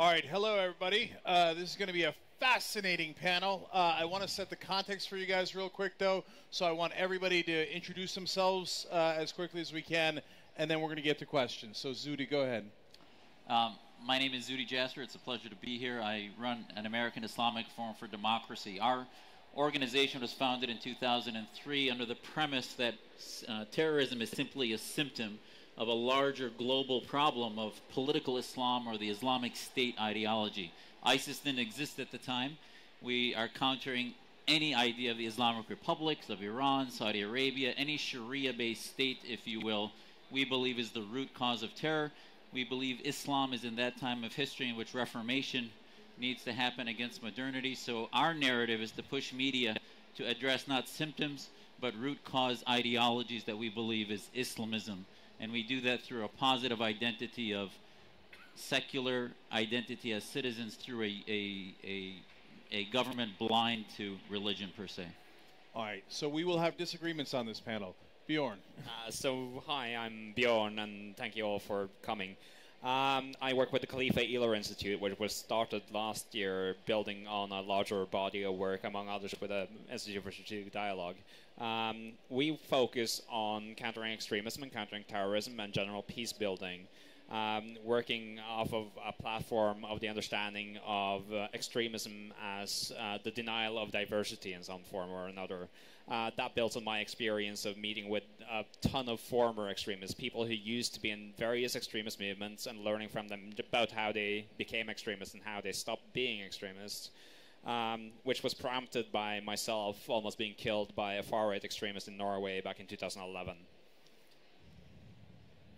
All right, hello everybody. Uh, this is going to be a fascinating panel. Uh, I want to set the context for you guys real quick, though. So I want everybody to introduce themselves uh, as quickly as we can, and then we're going to get to questions. So Zuhdi, go ahead. Um, my name is Zuhdi Jasser. It's a pleasure to be here. I run an American Islamic Forum for Democracy. Our organization was founded in 2003 under the premise that uh, terrorism is simply a symptom of a larger global problem of political Islam or the Islamic State ideology. ISIS didn't exist at the time. We are countering any idea of the Islamic republics of Iran, Saudi Arabia, any Sharia based state, if you will, we believe is the root cause of terror. We believe Islam is in that time of history in which Reformation needs to happen against modernity. So our narrative is to push media to address not symptoms, but root cause ideologies that we believe is Islamism and we do that through a positive identity of secular identity as citizens through a, a, a, a government blind to religion per se. All right, so we will have disagreements on this panel. Bjorn. Uh, so, hi, I'm Bjorn, and thank you all for coming. Um, I work with the Khalifa Ihler Institute, which was started last year, building on a larger body of work, among others, with the Institute for Strategic Dialogue. Um, we focus on countering extremism and countering terrorism and general peace building um, working off of a platform of the understanding of uh, extremism as uh, the denial of diversity in some form or another. Uh, that builds on my experience of meeting with a ton of former extremists, people who used to be in various extremist movements, and learning from them about how they became extremists and how they stopped being extremists. Um, which was prompted by myself almost being killed by a far right extremist in Norway back in 2011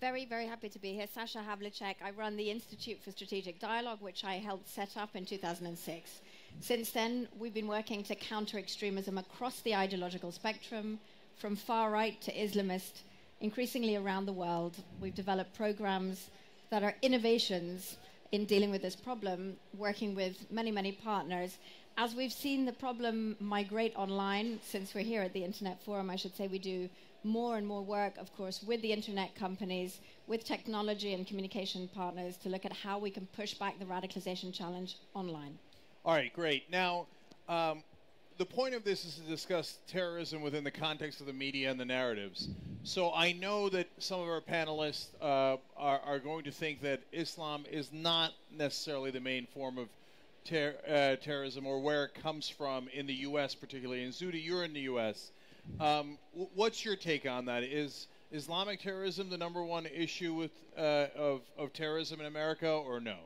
very, very happy to be here. Sasha Havlicek. I run the Institute for Strategic Dialogue, which I helped set up in 2006. Since then, we've been working to counter extremism across the ideological spectrum, from far right to Islamist, increasingly around the world. We've developed programs that are innovations in dealing with this problem, working with many, many partners. As we've seen the problem migrate online, since we're here at the Internet Forum, I should say we do more and more work, of course, with the internet companies, with technology and communication partners to look at how we can push back the radicalization challenge online. All right, great. Now, um, the point of this is to discuss terrorism within the context of the media and the narratives. So I know that some of our panelists uh, are, are, going to think that Islam is not necessarily the main form of ter- uh, terrorism or where it comes from in the U.S., particularly. And Zuhdi, you're in the U.S. Um, what's your take on that? Is Islamic terrorism the number one issue with uh, of, of terrorism in America, or no?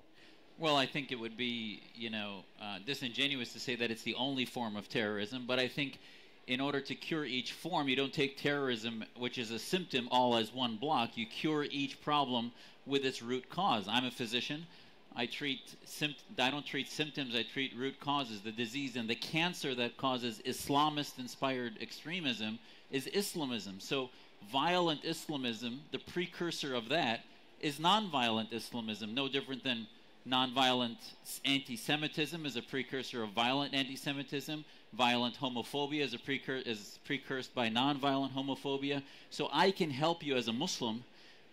Well, I think it would be, you know, uh, disingenuous to say that it's the only form of terrorism, but I think in order to cure each form, you don't take terrorism, which is a symptom, all as one block. You cure each problem with its root cause. I'm a physician. I treat sympt- I don't treat symptoms. I treat root causes. The disease and the cancer that causes Islamist-inspired extremism is Islamism. So, violent Islamism, the precursor of that, is nonviolent Islamism, no different than Nonviolent anti Semitism is a precursor of violent anti Semitism. Violent homophobia is, a precur- is precursed by nonviolent homophobia. So I can help you as a Muslim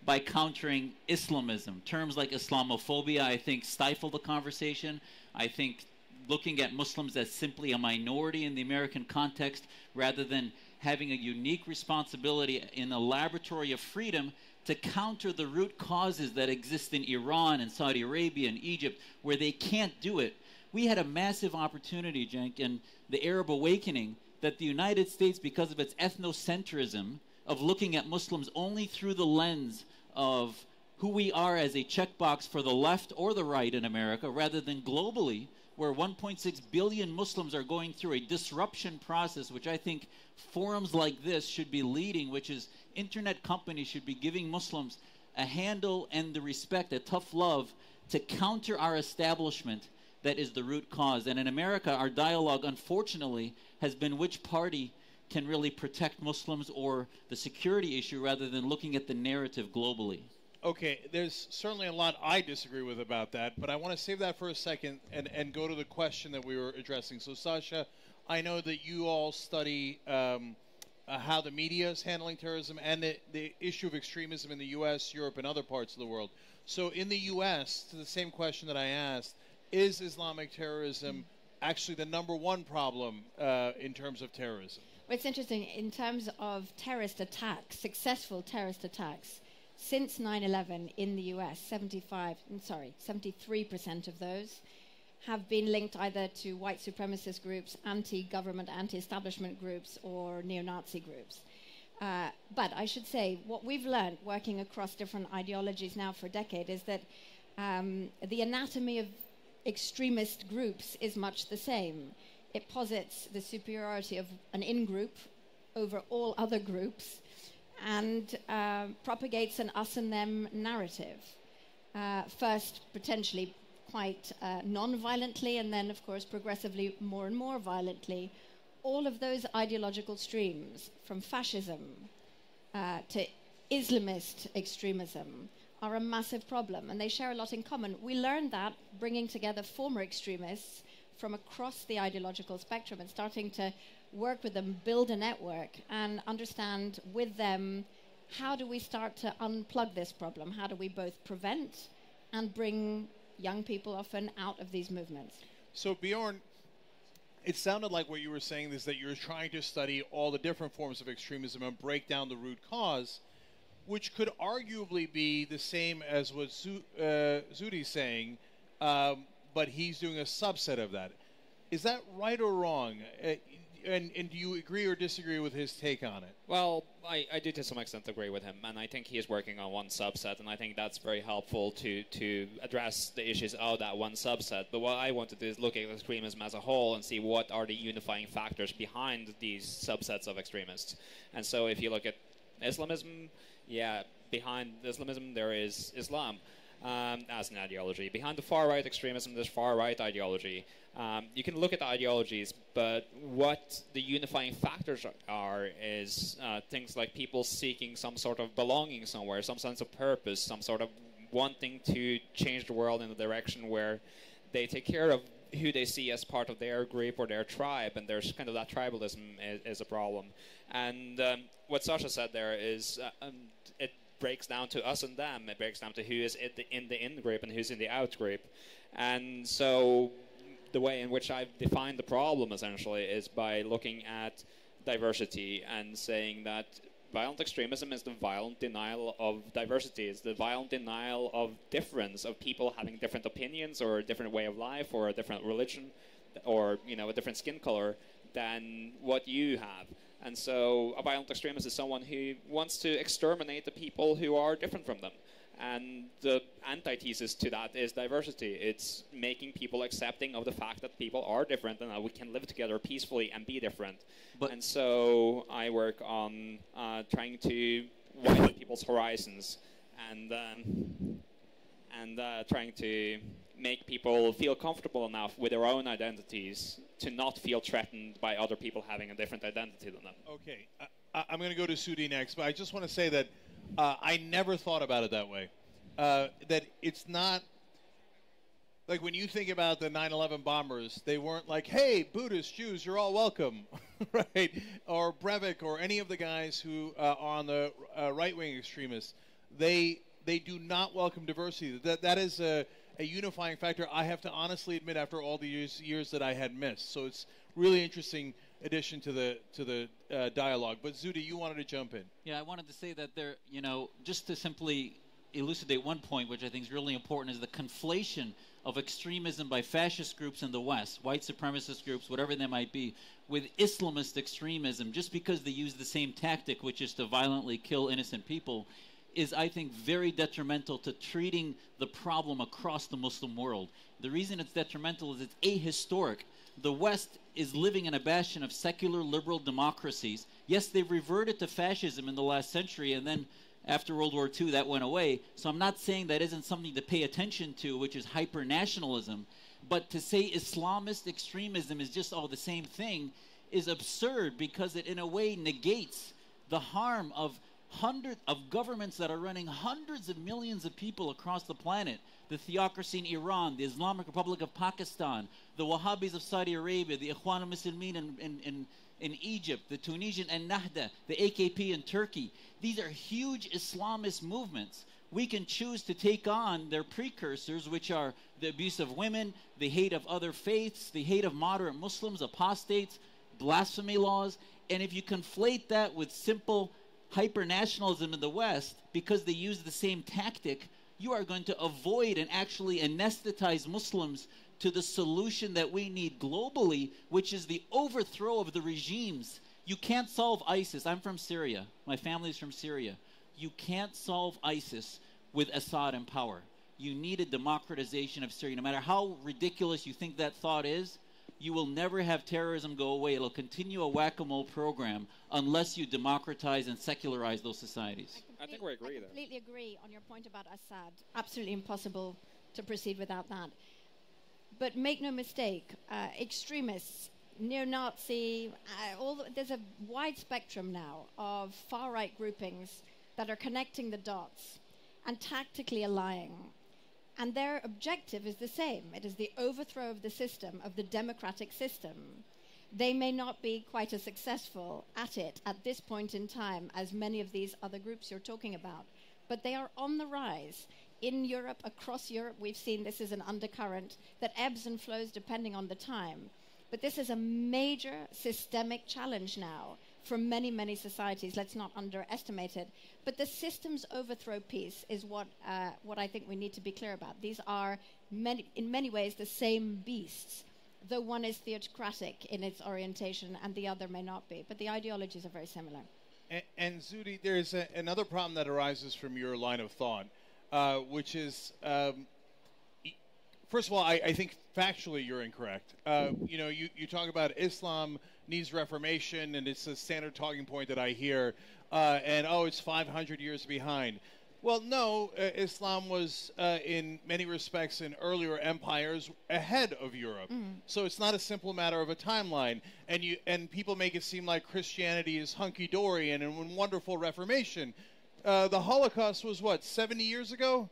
by countering Islamism. Terms like Islamophobia, I think, stifle the conversation. I think looking at Muslims as simply a minority in the American context rather than having a unique responsibility in a laboratory of freedom to counter the root causes that exist in Iran and Saudi Arabia and Egypt where they can't do it. We had a massive opportunity, Cenk, in the Arab awakening that the United States, because of its ethnocentrism, of looking at Muslims only through the lens of who we are as a checkbox for the left or the right in America, rather than globally, where 1.6 billion Muslims are going through a disruption process, which I think forums like this should be leading, which is internet companies should be giving Muslims a handle and the respect, a tough love to counter our establishment that is the root cause. And in America, our dialogue, unfortunately, has been which party can really protect Muslims or the security issue rather than looking at the narrative globally. Okay, there's certainly a lot I disagree with about that, but I want to save that for a second and, and go to the question that we were addressing. So, Sasha, I know that you all study um, uh, how the media is handling terrorism and the, the issue of extremism in the U.S., Europe, and other parts of the world. So in the U.S., to the same question that I asked, is Islamic terrorism actually the number one problem uh, in terms of terrorism? Well, it's interesting in terms of terrorist attacks, successful terrorist attacks. Since 9/11 in the U.S., 75, I'm sorry, 73% of those have been linked either to white supremacist groups, anti-government, anti-establishment groups, or neo-Nazi groups. Uh, but I should say, what we've learned working across different ideologies now for a decade is that um, the anatomy of extremist groups is much the same. It posits the superiority of an in group over all other groups and uh, propagates an us and them narrative. Uh, first, potentially quite uh, non violently, and then, of course, progressively more and more violently. All of those ideological streams, from fascism uh, to Islamist extremism, are a massive problem, and they share a lot in common. We learned that bringing together former extremists from across the ideological spectrum and starting to work with them, build a network, and understand with them how do we start to unplug this problem? How do we both prevent and bring young people often out of these movements? So, Bjorn, it sounded like what you were saying is that you're trying to study all the different forms of extremism and break down the root cause, which could arguably be the same as what uh, Zuhdi's saying, um, but he's doing a subset of that. Is that right or wrong? Uh, and, and do you agree or disagree with his take on it? Well, I, I do to some extent agree with him, and I think he is working on one subset, and I think that's very helpful to, to address the issues of that one subset. But what I want to do is look at extremism as a whole and see what are the unifying factors behind these subsets of extremists. And so if you look at Islamism, yeah, behind Islamism there is Islam um, as an ideology. Behind the far right extremism, there's far right ideology. Um, you can look at the ideologies, but what the unifying factors are is uh, things like people seeking some sort of belonging somewhere, some sense of purpose, some sort of wanting to change the world in a direction where they take care of who they see as part of their group or their tribe, and there's kind of that tribalism is, is a problem. And um, what Sasha said there is uh, um, it breaks down to us and them. It breaks down to who is in the, in group and who's in the out group. And so the way in which I've defined the problem essentially is by looking at diversity and saying that violent extremism is the violent denial of diversity. It's the violent denial of difference, of people having different opinions or a different way of life or a different religion or you know a different skin color than what you have. And so a violent extremist is someone who wants to exterminate the people who are different from them. And the antithesis to that is diversity. It's making people accepting of the fact that people are different and that we can live together peacefully and be different. But and so I work on uh, trying to widen people's horizons and um, and uh, trying to make people feel comfortable enough with their own identities to not feel threatened by other people having a different identity than them. Okay, I, am going to go to Zuhdi next, but I just want to say that uh, I never thought about it that way. Uh, that it's not like when you think about the 9/11 bombers, they weren't like, "Hey, Buddhists, Jews, you're all welcome," right? Or Breivik, or any of the guys who uh, are on the uh, right-wing extremists. They they do not welcome diversity. That that is a, a unifying factor. I have to honestly admit, after all the years years that I had missed, so it's really interesting addition to the to the uh, dialogue. But Zuhdi, you wanted to jump in. Yeah, I wanted to say that there, you know, just to simply elucidate one point, which I think is really important, is the conflation of extremism by fascist groups in the West, white supremacist groups, whatever they might be, with Islamist extremism, just because they use the same tactic, which is to violently kill innocent people, is, I think, very detrimental to treating the problem across the Muslim world. The reason it's detrimental is it's ahistoric. The West is living in a bastion of secular liberal democracies. Yes, they've reverted to fascism in the last century, and then after World War II, that went away. So I'm not saying that isn't something to pay attention to, which is hyper nationalism. But to say Islamist extremism is just all the same thing is absurd because it, in a way, negates the harm of hundreds of governments that are running hundreds of millions of people across the planet the theocracy in Iran, the Islamic Republic of Pakistan, the Wahhabis of Saudi Arabia, the Ikhwan al-Muslimin in, in, in, in Egypt, the Tunisian and Ennahda, the AKP in Turkey. These are huge Islamist movements we can choose to take on their precursors, which are the abuse of women, the hate of other faiths, the hate of moderate Muslims, apostates, blasphemy laws. And if you conflate that with simple hyper nationalism in the West, because they use the same tactic, you are going to avoid and actually anesthetize Muslims to the solution that we need globally, which is the overthrow of the regimes. You can't solve ISIS. I'm from Syria. My family's from Syria. You can't solve ISIS with Assad in power. You need a democratization of Syria. No matter how ridiculous you think that thought is, you will never have terrorism go away. It'll continue a whack a mole program unless you democratize and secularize those societies. I think we agree I there. completely agree on your point about Assad. Absolutely impossible to proceed without that. But make no mistake, uh, extremists, neo-Nazi, uh, all the, there's a wide spectrum now of far-right groupings that are connecting the dots and tactically allying. And their objective is the same. It is the overthrow of the system, of the democratic system. They may not be quite as successful at it at this point in time as many of these other groups you're talking about, but they are on the rise. In Europe, across Europe, we've seen this is an undercurrent that ebbs and flows depending on the time. But this is a major systemic challenge now for many, many societies. Let's not underestimate it. But the systems overthrow piece is what, uh, what I think we need to be clear about. These are, many, in many ways, the same beasts, though one is theocratic in its orientation and the other may not be. But the ideologies are very similar. And, and Zuhdi, there's a, another problem that arises from your line of thought, uh, which is, um, first of all, I, I think factually you're incorrect. Uh, you know, you, you talk about Islam needs reformation, and it's a standard talking point that I hear, uh, and oh, it's 500 years behind. Well, no, uh, Islam was, uh, in many respects, in earlier empires ahead of Europe. So it's not a simple matter of a timeline. And you and people make it seem like Christianity is hunky dory and a wonderful Reformation. Uh, the Holocaust was what 70 years ago.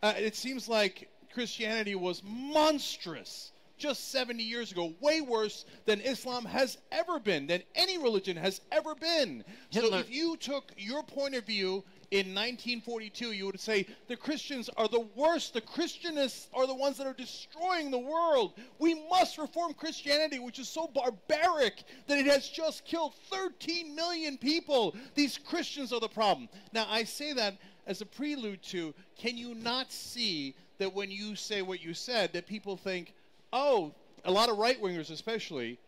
Uh, it seems like Christianity was monstrous just 70 years ago, way worse than Islam has ever been, than any religion has ever been. So if you took your point of view in 1942, you would say the Christians are the worst. The Christianists are the ones that are destroying the world. We must reform Christianity, which is so barbaric that it has just killed 13 million people. These Christians are the problem. Now, I say that as a prelude to can you not see that when you say what you said, that people think, oh, a lot of right wingers especially,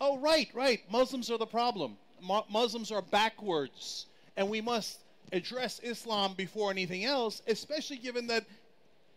oh, right, right, Muslims are the problem. Mu- Muslims are backwards, and we must address Islam before anything else, especially given that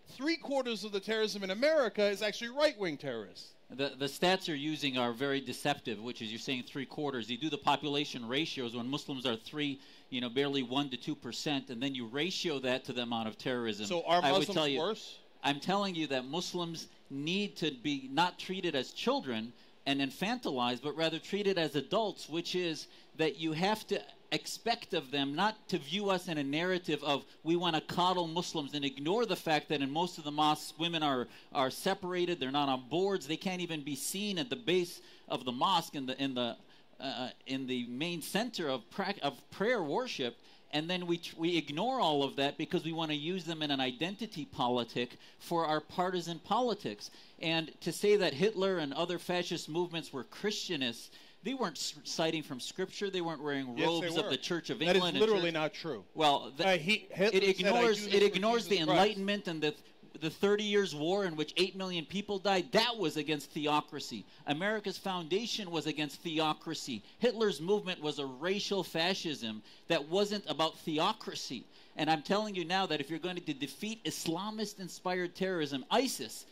three quarters of the terrorism in America is actually right wing terrorists. The, the stats you're using are very deceptive, which is you're saying three quarters. You do the population ratios when Muslims are three, you know, barely one to two percent, and then you ratio that to the amount of terrorism. So are I would Muslims tell you, worse? I'm telling you that Muslims need to be not treated as children and infantilized, but rather treated as adults, which is that you have to expect of them not to view us in a narrative of we want to coddle Muslims and ignore the fact that in most of the mosques women are are separated, they're not on boards, they can't even be seen at the base of the mosque in the in the uh, in the main center of prac of prayer worship and then we tr- we ignore all of that because we want to use them in an identity politic for our partisan politics. And to say that Hitler and other fascist movements were Christianists, they weren't s- citing from Scripture. They weren't wearing Yes, robes of the Church of That England. is and literally not true. Well, th- Uh, he- it ignores it ignores the Jesus Christ." Enlightenment and the the 30 years war in which 8 million people died that was against theocracy america's foundation was against theocracy hitler's movement was a racial fascism that wasn't about theocracy and i'm telling you now that if you're going to defeat islamist inspired terrorism isis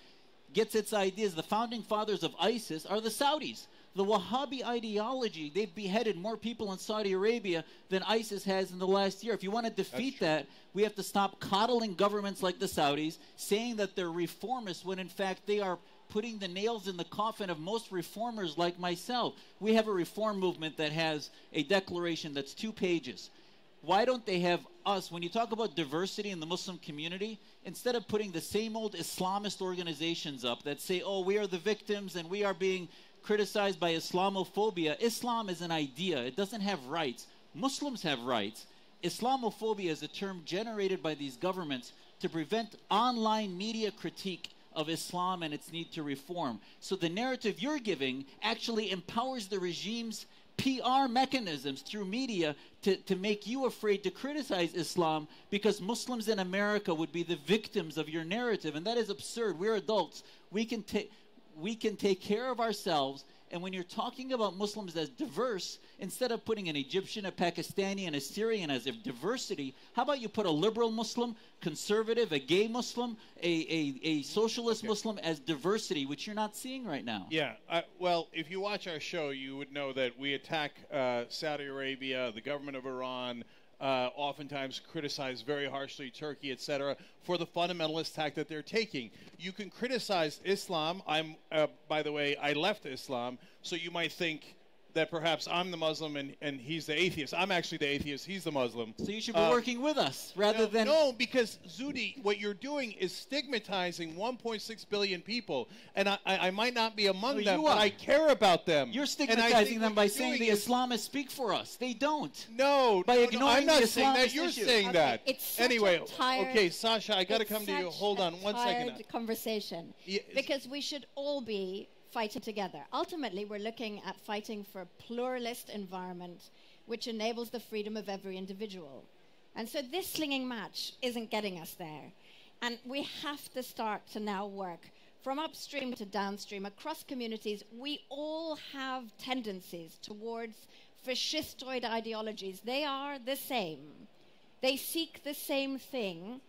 gets its ideas. The founding fathers of ISIS are the Saudis. The Wahhabi ideology, they've beheaded more people in Saudi Arabia than ISIS has in the last year. If you want to defeat that, we have to stop coddling governments like the Saudis, saying that they're reformists when in fact they are putting the nails in the coffin of most reformers like myself. We have a reform movement that has a declaration that's two pages why don't they have us when you talk about diversity in the muslim community instead of putting the same old islamist organizations up that say oh we are the victims and we are being criticized by islamophobia islam is an idea it doesn't have rights muslims have rights Islamophobia is a term generated by these governments to prevent online media critique of Islam and its need to reform. So the narrative you're giving actually empowers the regime's PR mechanisms through media to, to make you afraid to criticize Islam because Muslims in America would be the victims of your narrative. And that is absurd. We're adults. We can take we can take care of ourselves and when you're talking about Muslims as diverse, instead of putting an Egyptian, a Pakistani, and a Syrian as a diversity, how about you put a liberal Muslim, conservative, a gay Muslim, a, a, a socialist Okay. Muslim as diversity, which you're not seeing right now? Yeah, I, well, if you watch our show, you would know that we attack uh, Saudi Arabia, the government of Iran, uh, oftentimes criticize very harshly Turkey, etc., for the fundamentalist tack that they're taking. You can criticize Islam. I'm, uh, by the way, I left Islam, so you might think that perhaps I'm the Muslim and, and he's the atheist. I'm actually the atheist. He's the Muslim. So you should be Uh, working with us rather no, than. no, because Zuhdi, what you're doing is stigmatizing 1.6 billion people, and I, I, I might not be among No, them, you but. I care about them. You're stigmatizing them by saying the Islamists speak for us. They don't. No, by no, no, ignoring I'm not the saying that. You're issue. saying Okay, that. it's such anyway, a tired- okay, Sasha, I got to come to you. Hold on one second. conversation. Yeah, because we should all be fighting together. Ultimately, we're looking at fighting for a pluralist environment which enables the freedom of every individual. And so this slinging match isn't getting us there. And we have to start to now work from upstream to downstream across communities. We all have tendencies towards fascistoid ideologies. They are the same. They seek the same thing.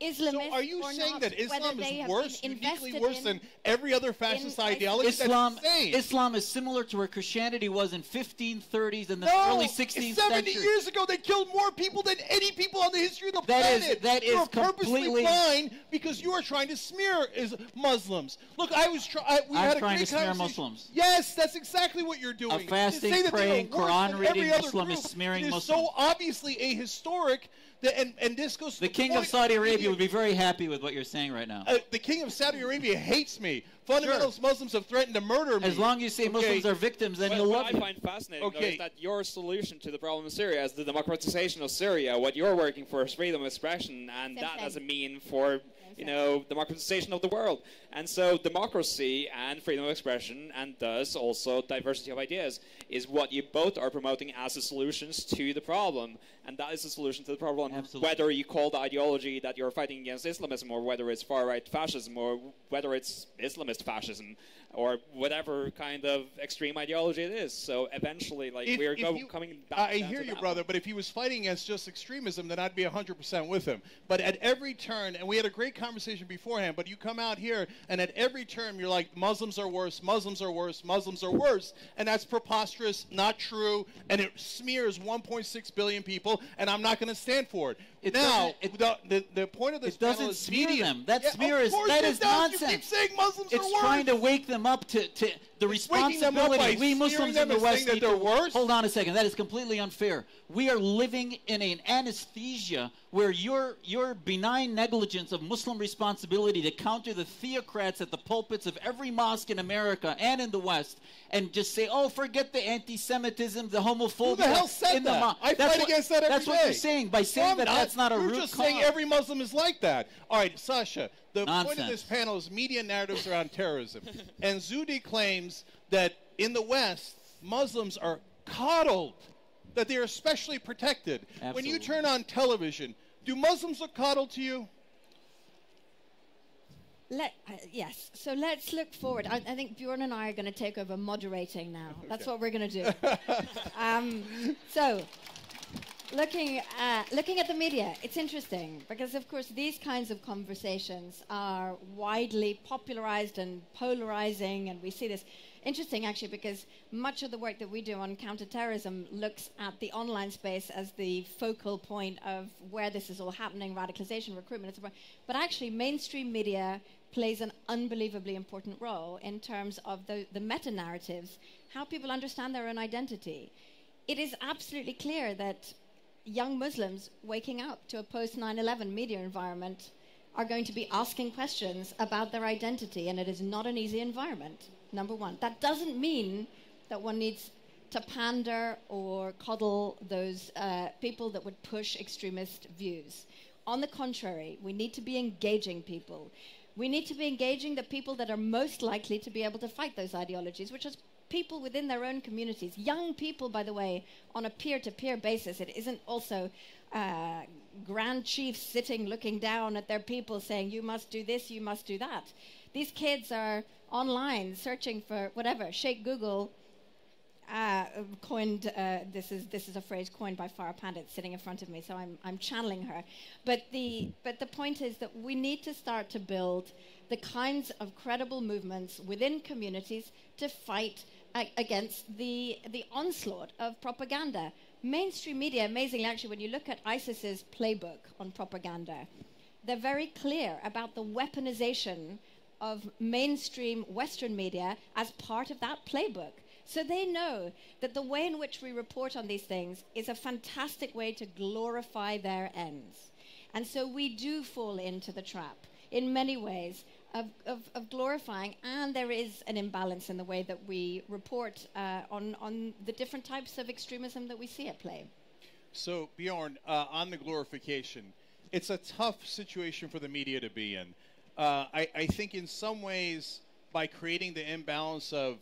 Islamists So are you or saying not, that Islam is worse, been uniquely worse than every other fascist in- ideology? Islam, That's. Islam is similar to where Christianity was in 1530s and the no, early 16th 70 century. years ago, they killed more people than any people on the history of the That is- planet. that you is are purposely completely- blind because you are trying to smear is Muslims. Look, I was trying. We I'm had a trying great to smear conversation. Muslims. Yes, that's exactly what you're doing. A fasting, say that they are praying, worse Quran reading every other Muslim is group, smearing it is Muslims. so obviously ahistoric that, and and this goes. to The king of Saudi Arabia media. would be very happy with what you're saying right now. Uh, the king of Saudi Arabia hates me. Fundamentalist Muslims have threatened to murder me. As long as you say Okay. Muslims are victims, then Well, he'll what love I you. find fascinating though, Okay. is that your solution to the problem in Syria is the democratization of Syria. What you're working for is freedom of expression, and Same that thing. as a mean for you know democratization of the world. And so democracy and freedom of expression, and thus also diversity of ideas, is what you both are promoting as the solutions to the problem. And that is the solution to the problem. Absolutely. Whether you call the ideology that you're fighting against Islamism, or whether it's far right fascism, or whether it's Islamist fascism, or whatever kind of extreme ideology it is. So eventually, like If- we're if go, you- coming back. I hear you, brother, one. but if he was fighting against just extremism, then I'd be 100% with him. But at every turn, and we had a great conversation beforehand, but you come out here, and at every turn, you're like, Muslims are worse, Muslims are worse, Muslims are worse. And that's preposterous, not true, and it smears 1.6 billion people, and I'm not going to stand for it. It now, it- the, the, the point of this it doesn't smear media. them. That Yeah, smear is- that is. You nonsense. keep saying Muslims It's are worse. trying to wake them up to, to the It's waking them up responsibility. we Muslims in the West that they're worse? Hold on a second. That is completely unfair. We are living in an anesthesia where your your benign negligence of Muslim responsibility to counter the theocrats at the pulpits of every mosque in America and in the West and just say, "Oh, forget the anti-Semitism, the homophobia." Who the hell said in the that? mo-" I That's fight what- against that every That's what you're saying by saying that that's not a You're root just cause. saying every Muslim is like that. All right, Sasha. The point of this panel is media narratives around terrorism, and Zuhdi claims that in the West, Muslims are coddled, that they are especially protected. When you turn on television, do Muslims look coddled to you? Let, uh, yes. So let's look forward. I, I think Bjorn and I are going to take over moderating now. That's what we're going to do. um, so, looking at, looking at the media, it's interesting because, of course, these kinds of conversations are widely popularized and polarizing, and we see this. Interesting, actually, because much of the work that we do on counterterrorism looks at the online space as the focal point of where this is all happening, radicalization, recruitment, etc. But actually, mainstream media plays an unbelievably important role in terms of the, the meta narratives, how people understand their own identity. It is absolutely clear that young Muslims waking up to a post 9 11 media environment are going to be asking questions about their identity, and it is not an easy environment, number one. That doesn't mean that one needs to pander or coddle those uh, people that would push extremist views. On the contrary, we need to be engaging people. We need to be engaging the people that are most likely to be able to fight those ideologies, which is people within their own communities. Young people, by the way, on a peer to peer basis. It isn't also uh, grand chiefs sitting looking down at their people saying, you must do this, you must do that. These kids are online searching for whatever. Sheikh Google uh, coined uh, this is this is a phrase coined by Farah Pandith sitting in front of me, so I'm I'm channeling her. But the but the point is that we need to start to build the kinds of credible movements within communities to fight against the the onslaught of propaganda. Mainstream media, amazingly, actually, when you look at ISIS's playbook on propaganda, they're very clear about the weaponization of mainstream Western media as part of that playbook. So they know that the way in which we report on these things is a fantastic way to glorify their ends. And so we do fall into the trap in many ways of, of, of glorifying, and there is an imbalance in the way that we report uh, on, on the different types of extremism that we see at play. So, Bjorn, uh, on the glorification, it's a tough situation for the media to be in. Uh, I, I think in some ways, by creating the imbalance of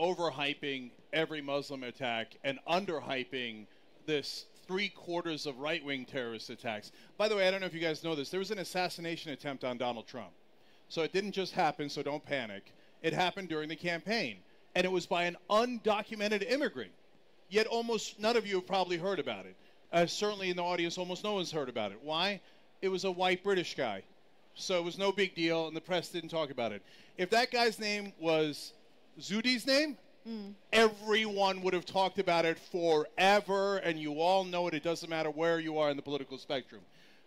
overhyping every Muslim attack and underhyping this three quarters of right wing terrorist attacks. By the way, I don't know if you guys know this. There was an assassination attempt on Donald Trump. So it didn't just happen, so don't panic. It happened during the campaign. And it was by an undocumented immigrant. Yet almost none of you have probably heard about it. Uh, certainly in the audience, almost no one's heard about it. Why? It was a white British guy. So it was no big deal, and the press didn't talk about it. If that guy's name was Zuhdi's name, mm. everyone would have talked about it forever, and you all know it. It doesn't matter where you are in the political spectrum.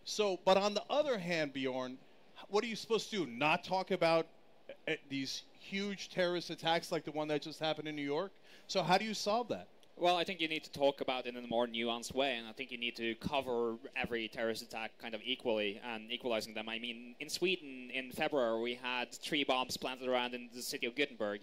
So, but on the other hand, Bjorn, what are you supposed to do? Not talk about uh, these huge terrorist attacks like the one that just happened in New York? So how do you solve that? Well, I think you need to talk about it in a more nuanced way, and I think you need to cover every terrorist attack kind of equally and equalizing them. I mean, in Sweden in February, we had three bombs planted around in the city of Gothenburg,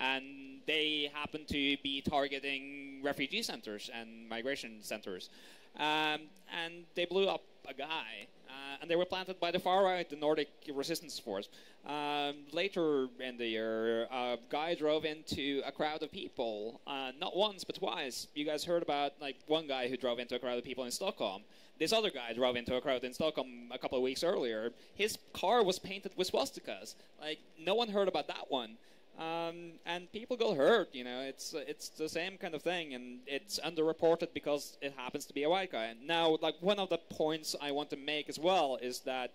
and they happened to be targeting refugee centers and migration centers. Um, and they blew up a guy uh, and they were planted by the far right, the Nordic Resistance Force. Um, later in the year, a guy drove into a crowd of people, uh, not once but twice. You guys heard about like one guy who drove into a crowd of people in Stockholm. This other guy drove into a crowd in Stockholm a couple of weeks earlier. His car was painted with swastikas. Like no one heard about that one. Um, and people got hurt. You know, it's it's the same kind of thing, and it's underreported because it happens to be a white guy. Now, like one of the points I want to make as well is that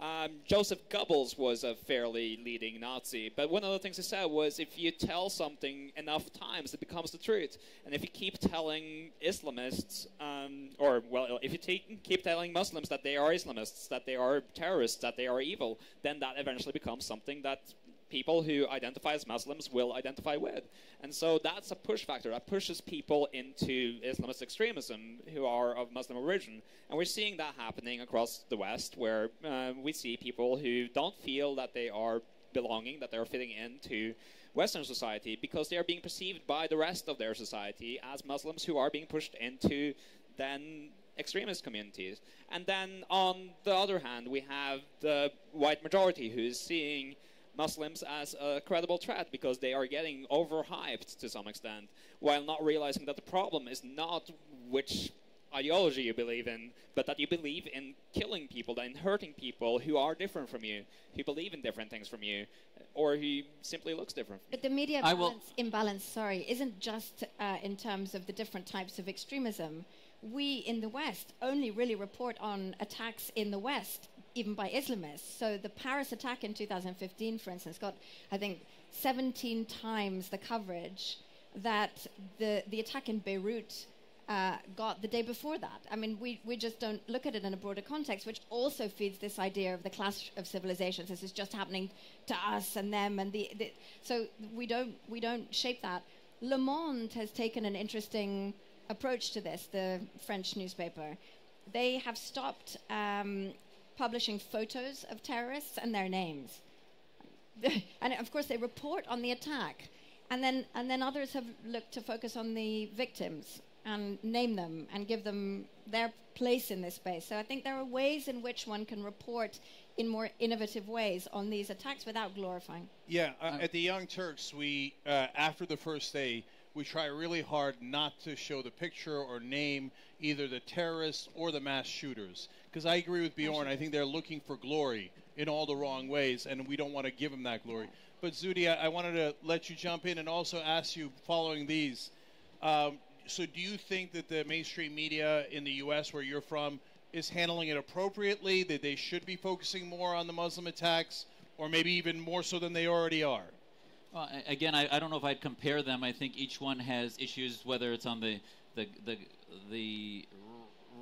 um, Joseph Goebbels was a fairly leading Nazi, but one of the things he said was if you tell something enough times, it becomes the truth. And if you keep telling Islamists, um, or well, if you keep telling Muslims that they are Islamists, that they are terrorists, that they are evil, then that eventually becomes something that people who identify as Muslims will identify with. And so that's a push factor that pushes people into Islamist extremism who are of Muslim origin. And we're seeing that happening across the West, where uh, we see people who don't feel that they are belonging, that they're fitting into Western society, because they are being perceived by the rest of their society as Muslims who are being pushed into then extremist communities. And then on the other hand, we have the white majority who is seeing Muslims as a credible threat because they are getting overhyped to some extent, while not realizing that the problem is not which ideology you believe in, but that you believe in killing people and hurting people who are different from you, who believe in different things from you, or who simply looks different. But the media balance, imbalance, sorry, isn't just uh, in terms of the different types of extremism. We in the West only really report on attacks in the West even by Islamists. So the Paris attack in 2015, for instance, got, I think, 17 times the coverage that the, the attack in Beirut uh, got the day before that. I mean, we, we just don't look at it in a broader context, which also feeds this idea of the clash of civilizations. This is just happening to us and them, and the, the so we don't we don't shape that. Le Monde has taken an interesting approach to this. The French newspaper, they have stopped um, publishing photos of terrorists and their names. and of course, they report on the attack. and then and then others have looked to focus on the victims and name them and give them their place in this space. So I think there are ways in which one can report in more innovative ways on these attacks without glorifying. Yeah, uh, at the Young Turks, we uh, after the first day, we try really hard not to show the picture or name either the terrorists or the mass shooters. Because I agree with Bjorn, I think they're looking for glory in all the wrong ways, and we don't want to give them that glory. But Zuhdi, I, I wanted to let you jump in and also ask you, following these, um, so do you think that the mainstream media in the U.S., where you're from, is handling it appropriately? That they should be focusing more on the Muslim attacks, or maybe even more so than they already are? Well, again, I, I don't know if I'd compare them. I think each one has issues, whether it's on the the the, the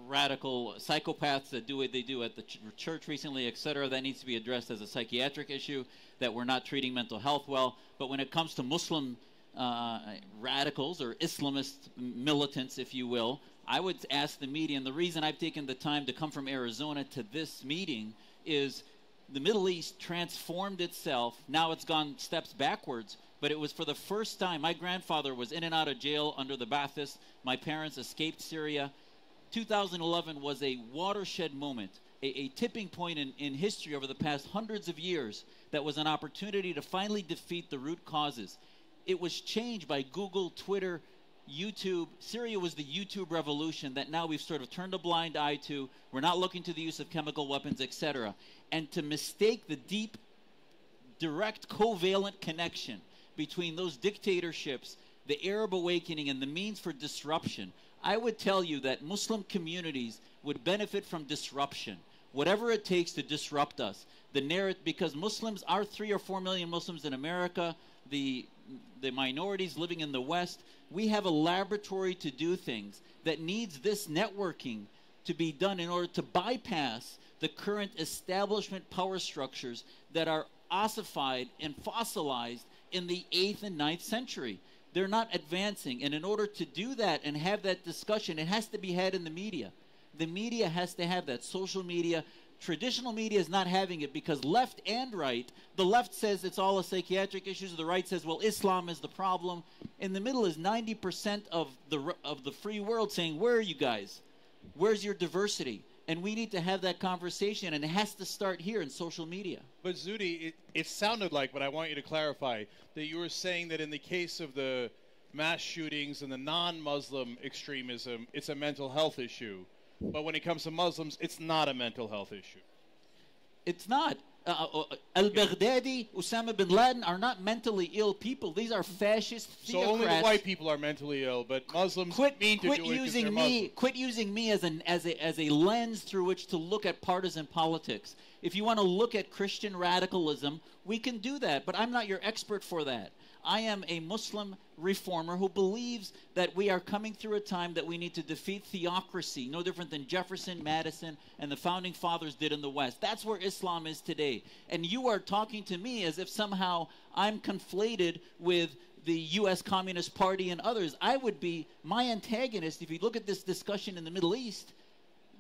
radical psychopaths that do what they do at the ch- church recently, et cetera. That needs to be addressed as a psychiatric issue. That we're not treating mental health well. But when it comes to Muslim uh, radicals or Islamist militants, if you will, I would ask the media, and the reason I've taken the time to come from Arizona to this meeting is the Middle East transformed itself. Now it's gone steps backwards, but it was for the first time. My grandfather was in and out of jail under the Ba'athist. My parents escaped Syria. 2011 was a watershed moment, a, a tipping point in, in history over the past hundreds of years that was an opportunity to finally defeat the root causes. It was changed by Google, Twitter, YouTube. Syria was the YouTube revolution that now we've sort of turned a blind eye to. We're not looking to the use of chemical weapons, etc. And to mistake the deep, direct, covalent connection between those dictatorships, the Arab awakening, and the means for disruption, I would tell you that Muslim communities would benefit from disruption, whatever it takes to disrupt us. The narrative, because Muslims are three or four million Muslims in America, the the minorities living in the West, we have a laboratory to do things that needs this networking to be done in order to bypass the current establishment power structures that are ossified and fossilized in the 8th and 9th century. They're not advancing. And in order to do that and have that discussion, it has to be had in the media. The media has to have that. Social media, traditional media is not having it because left and right, the left says it's all a psychiatric issues, the right says, well, Islam is the problem. In the middle is 90% of the, of the free world saying, where are you guys? Where's your diversity? And we need to have that conversation, and it has to start here in social media. But Zuhdi, it, it sounded like, but I want you to clarify, that you were saying that in the case of the mass shootings and the non Muslim extremism, it's a mental health issue. But when it comes to Muslims, it's not a mental health issue. It's not. Uh, uh, Al Baghdadi, Osama bin Laden are not mentally ill people. These are fascist So only the white people are mentally ill, but Muslims quit, mean to quit do using they're me quit using me as an as a as a lens through which to look at partisan politics. If you want to look at christian radicalism we can do that but i'm not your expert for that i am a muslim reformer who believes that we are coming through a time that we need to defeat theocracy no different than jefferson madison and the founding fathers did in the west that's where islam is today and you are talking to me as if somehow i'm conflated with the US Communist Party and others, I would be my antagonist. If you look at this discussion in the Middle East,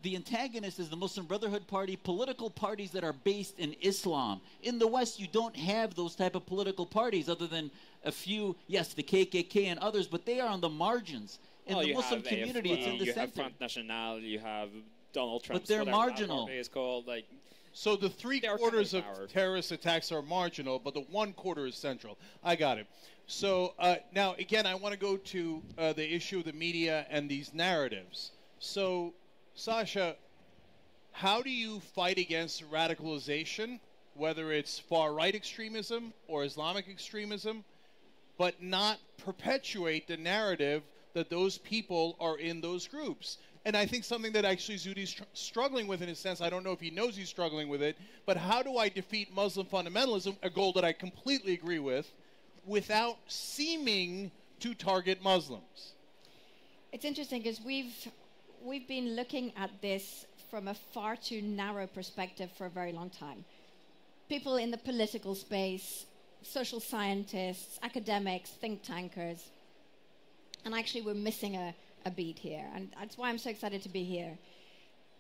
the antagonist is the Muslim Brotherhood Party, political parties that are based in Islam. In the West, you don't have those type of political parties other than a few, yes, the KKK and others, but they are on the margins. In Well, the Muslim have community, it's in AFD, the you center. have Front National, you have Donald Trump. But they're marginal. It's called like So the three quarters of of powered. terrorist attacks are marginal, but the one quarter is central. I got it. So uh, now, again, I want to go to uh, the issue of the media and these narratives. So, Sasha, how do you fight against radicalization, whether it's far right extremism or Islamic extremism, but not perpetuate the narrative that those people are in those groups? And I think something that actually Zuhdi's str- struggling with in a sense, I don't know if he knows he's struggling with it, but how do I defeat Muslim fundamentalism, a goal that I completely agree with, without seeming to target Muslims? It's interesting because we've we've been looking at this from a far too narrow perspective for a very long time. People in the political space, social scientists, academics, think tankers, and actually we're missing a, a beat here, and that's why I'm so excited to be here.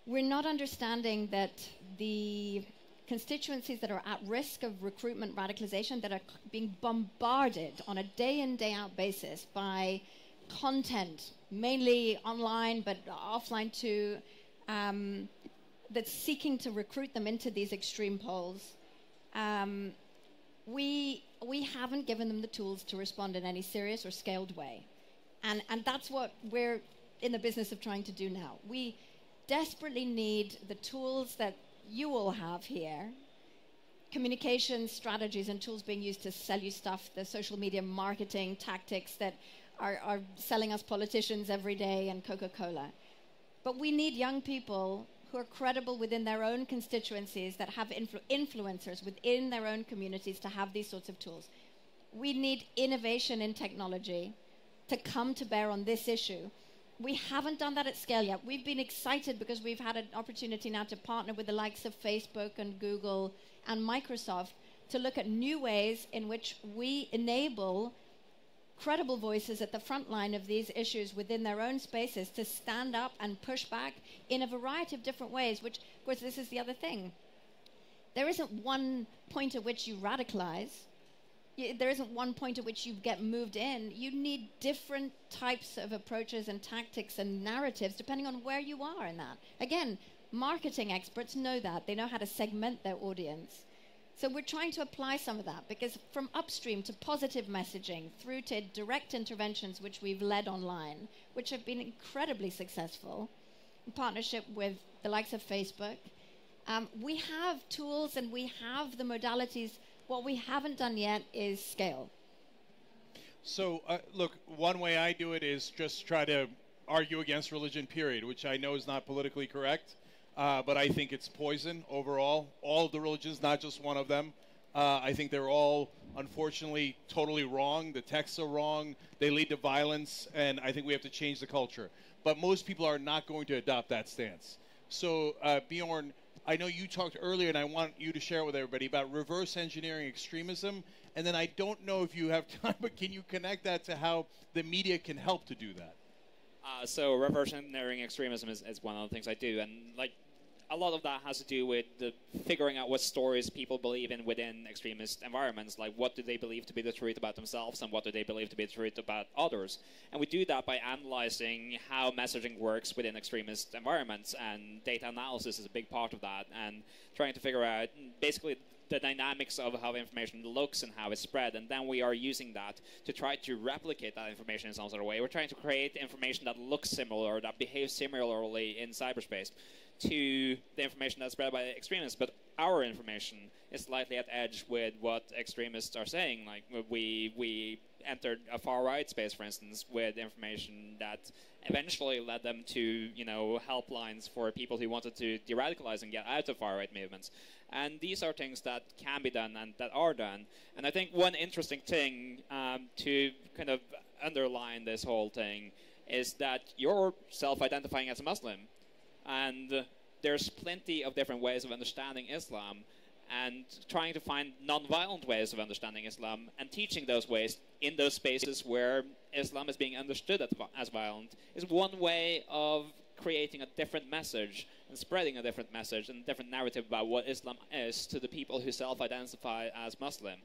We're not understanding that the constituencies that are at risk of recruitment radicalization that are being bombarded on a day in, day out basis by content, mainly online but offline too, um, that's seeking to recruit them into these extreme poles. Um, we, we haven't given them the tools to respond in any serious or scaled way. And, and that's what we're in the business of trying to do now. We desperately need the tools that you all have here communication strategies and tools being used to sell you stuff, the social media marketing tactics that are, are selling us politicians every day and Coca Cola. But we need young people who are credible within their own constituencies that have influ- influencers within their own communities to have these sorts of tools. We need innovation in technology to come to bear on this issue. We haven't done that at scale yet. We've been excited because we've had an opportunity now to partner with the likes of Facebook and Google and Microsoft to look at new ways in which we enable credible voices at the front line of these issues within their own spaces to stand up and push back in a variety of different ways, which, of course, this is the other thing. There isn't one point at which you radicalize. There isn't one point at which you get moved in. You need different types of approaches and tactics and narratives depending on where you are in that. Again, marketing experts know that. They know how to segment their audience. So we're trying to apply some of that because from upstream to positive messaging through to direct interventions, which we've led online, which have been incredibly successful in partnership with the likes of Facebook. Um, we have tools and we have the modalities. What we haven't done yet is scale. So, uh, look, one way I do it is just try to argue against religion, period, which I know is not politically correct, uh, but I think it's poison overall. All of the religions, not just one of them. Uh, I think they're all, unfortunately, totally wrong. The texts are wrong. They lead to violence, and I think we have to change the culture. But most people are not going to adopt that stance. So, uh, Bjorn, I know you talked earlier, and I want you to share with everybody about reverse engineering extremism. And then I don't know if you have time, but can you connect that to how the media can help to do that? Uh, so reverse engineering extremism is, is one of the things I do, and like a lot of that has to do with figuring out what stories people believe in within extremist environments. Like what do they believe to be the truth about themselves, and what do they believe to be the truth about others. And we do that by analyzing how messaging works within extremist environments, and data analysis is a big part of that, and trying to figure out basically the dynamics of how information looks and how it's spread, and then we are using that to try to replicate that information in some sort of way. We're trying to create information that looks similar, that behaves similarly in cyberspace to the information that's spread by extremists, but our information is slightly at edge with what extremists are saying. Like we we entered a far right space, for instance, with information that eventually led them to you know helplines for people who wanted to de-radicalize and get out of far right movements. And these are things that can be done and that are done. And I think one interesting thing um, to kind of underline this whole thing is that you're self-identifying as a Muslim, and there's plenty of different ways of understanding Islam. And trying to find non-violent ways of understanding Islam and teaching those ways in those spaces where Islam is being understood as violent is one way of creating a different message and spreading a different message and different narrative about what Islam is to the people who self-identify as Muslim.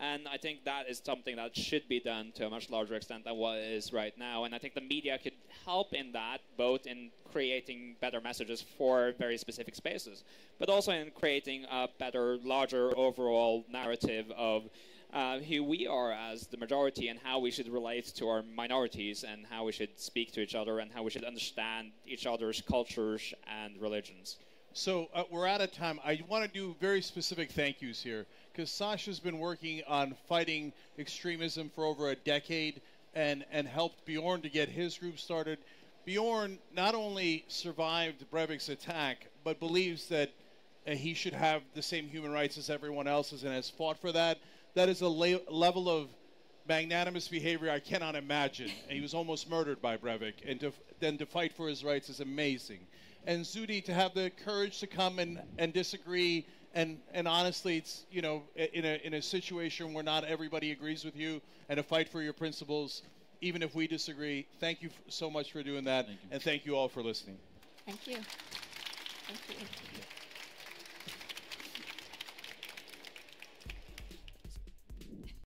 And I think that is something that should be done to a much larger extent than what it is right now. And I think the media could help in that, both in creating better messages for very specific spaces, but also in creating a better, larger overall narrative of uh, who we are as the majority and how we should relate to our minorities and how we should speak to each other and how we should understand each other's cultures and religions. So uh, we're out of time. I want to do very specific thank yous here because Sasha's been working on fighting extremism for over a decade and, and helped Bjorn to get his group started. Bjorn not only survived Breivik's attack, but believes that uh, he should have the same human rights as everyone else's and has fought for that. That is a la- level of magnanimous behavior I cannot imagine. And he was almost murdered by Breivik, and to, then to fight for his rights is amazing. And Zuhdi to have the courage to come and, and disagree, and, and honestly, it's you know in a in a situation where not everybody agrees with you, and to fight for your principles, even if we disagree. Thank you f- so much for doing that, Thank and thank you all for listening. Thank you. Thank you.